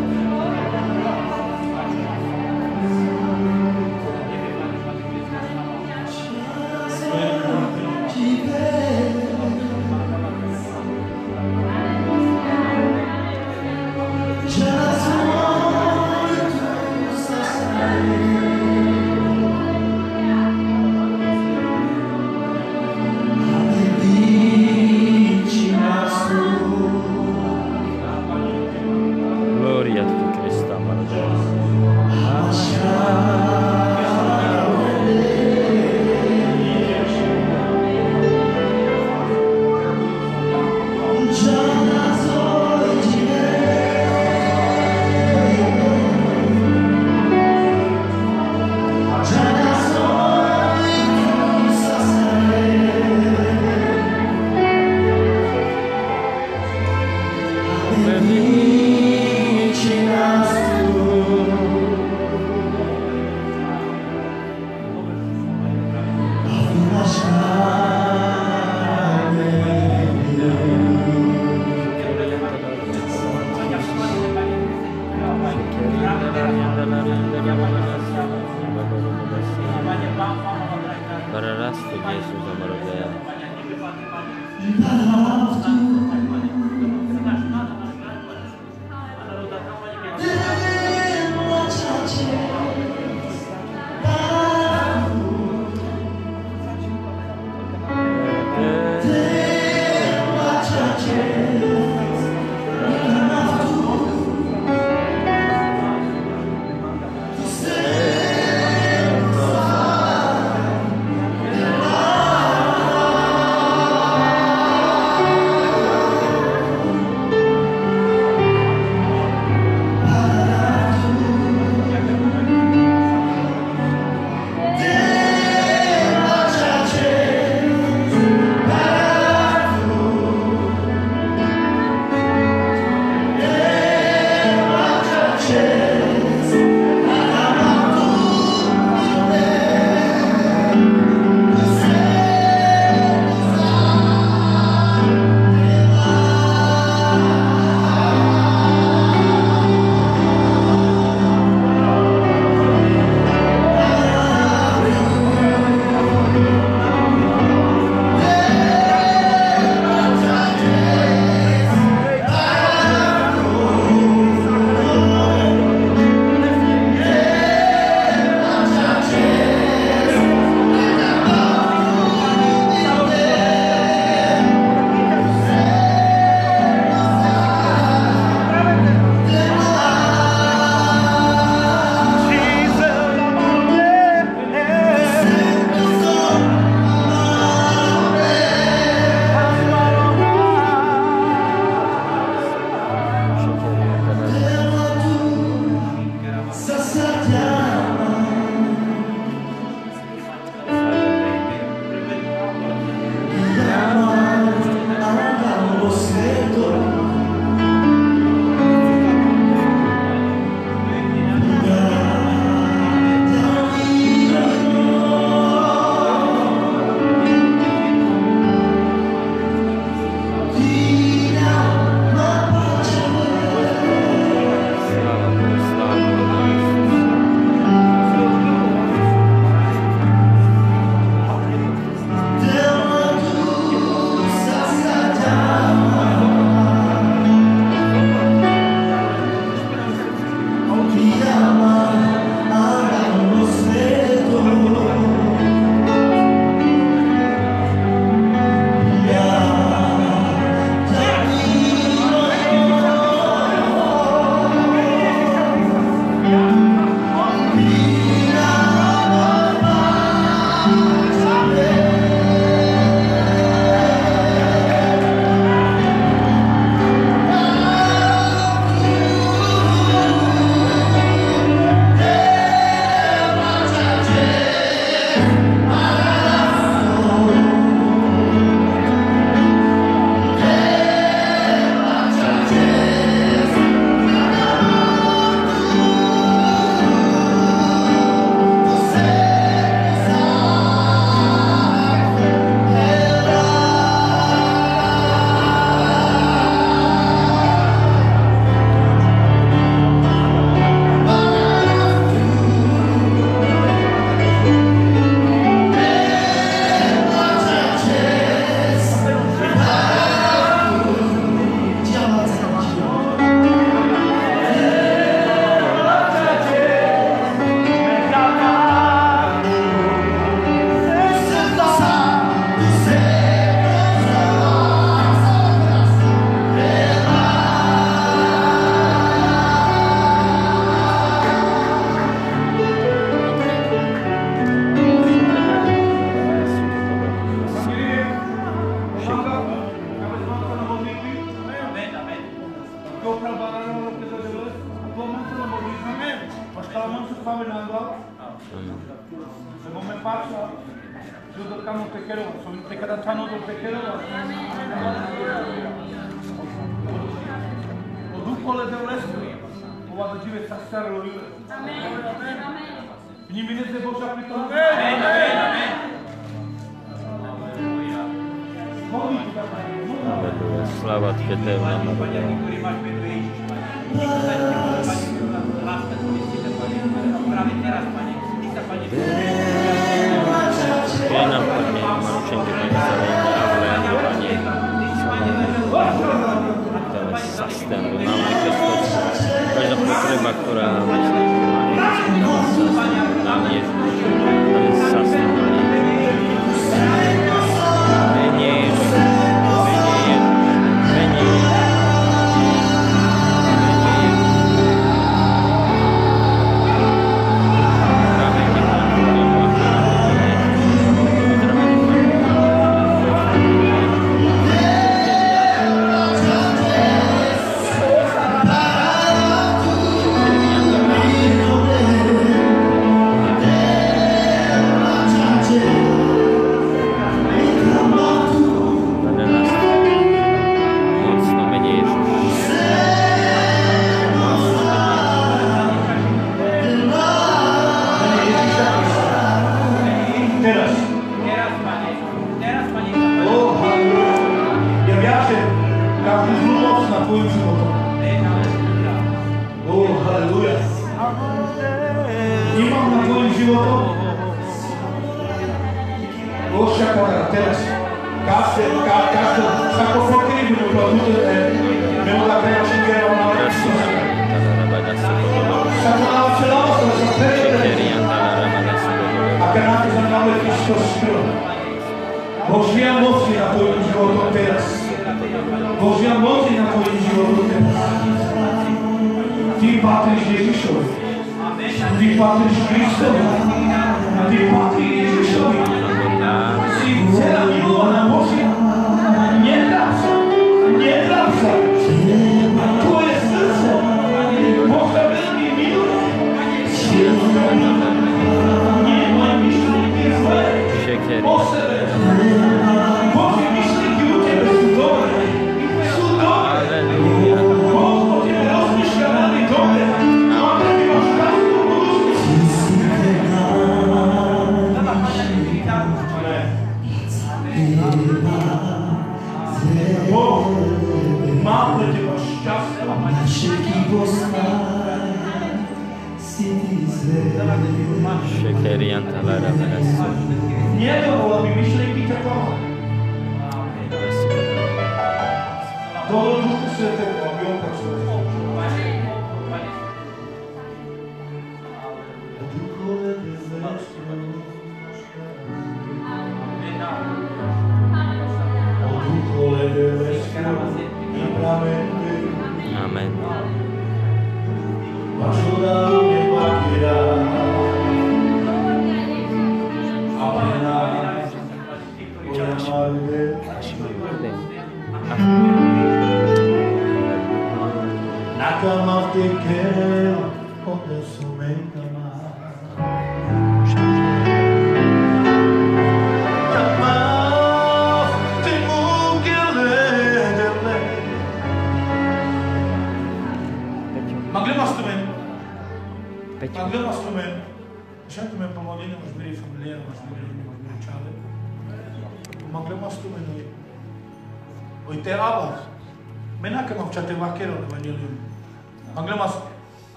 Roxa Coratelas, caso, caso, sacou foi crime, meu produto, meu labelo, que era uma hora de Sacou na hora. De lá, só pega, a canata de nome de Cristo, Roxinha Mofi na torre de ouro, apenas. Roxinha Mofi na de ouro, apenas. Ti patris Jesus, de patris Jesus, Nie zawsze, nie zawsze. Jest Nie ma mi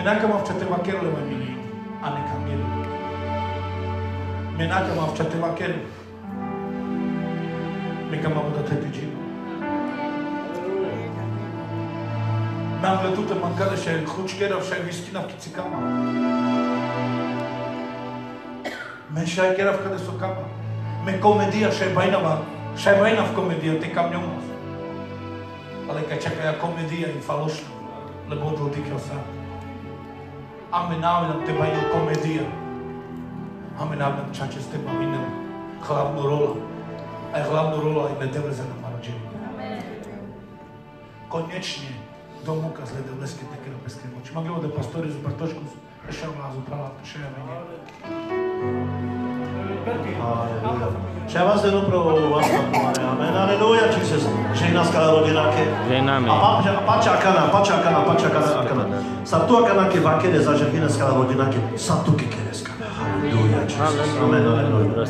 Menachem auf שתבקר לממיני, המקבל. מנקם אף שתבקר. וגם עבודת הפיג'ים. מהמלטות המנכ"ל של חוץ גרב שי ויסקינה קיציקמה. משי גרב כדסוקמה. מקומדיה שבעיניו, שבעיניו קומדיה תקם יום. Ale kad čeka ja komedija i falošna, lebo odvodnik je sam. Amenavljam te pa i komedija. Amenavljam čače s teba vinem glavnu rolu. A je glavnu rolu i ne devre za naparođenje. Konečnije, domuka zle devleske te krpeske moći. Могли бы да пастори за братошку, пришел на зубрала, пришел на небо. Аминь. Še vás jedno pro vás. Amen. Aleluja, Jesus. Žehná skala rodina ke. Žehnáme. A pa- a pača kana, pača kana, pača kana, kana. Sabtu kana ke vakere za žehná skala rodina ke. Sabtu ke kere skala. Aleluja, Jesus. Amen, aleluja.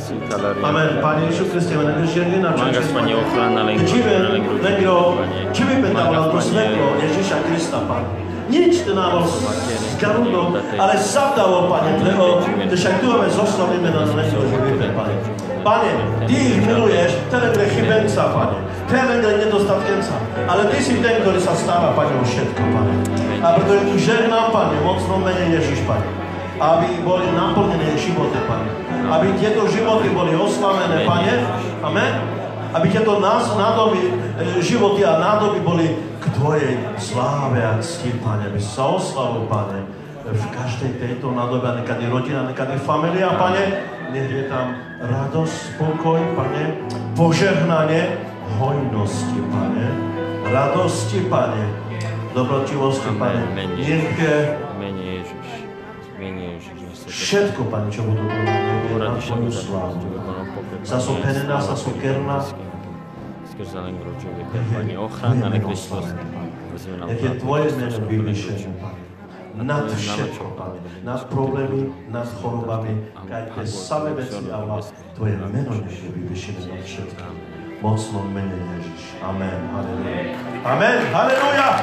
Amen. Pane Iisus Kriste, mene žehná Mangas Pane ochrana len Čiže, len negro, či by pentavoval to svetlo Ježiša Krista, Pane. Nič to nám zgarudlo, ale zavdalo, Pane, lebo však tu máme zostavíme na negro živíme, Pane. Pane, Ty ich miluješ, ten je chybenca, Pane. Ten je nedostatkenca. Ale Ty si ten, ktorý sa stará, Pane, o všetko, Pane. A preto tu žehnám, Pane, mocno mene Ježiš, Pane. Aby boli naplnené životy, Pane. Aby tieto životy boli oslavené, Pane. Amen aby tieto nás, nádoby, e, životy a nádoby boli k Tvojej sláve a cti, Pane, aby sa oslavil, Pane, v každej tejto nádobe, a nekady rodina, nekady familia, Pane, nech je tam radosť, spokoj, Pane, požehnanie, hojnosti, Pane, radosti, Pane, dobrotivosti, Pane, je to- všetko, Pane, čo budú je na Tvoju slávu. Zasopenená, zasokerná, Skrze len gročovi, Pane, ochrana, nek Kristus. Nech je Tvoje meno vyvyšené, Pane. над шепотами, над проблемами, над хоробами, кайде саме бецлява Твое менонеше вибешене над шепотами. Моцно мене лежиш. Амен. Аллилуйя. Амен. Аллилуйя.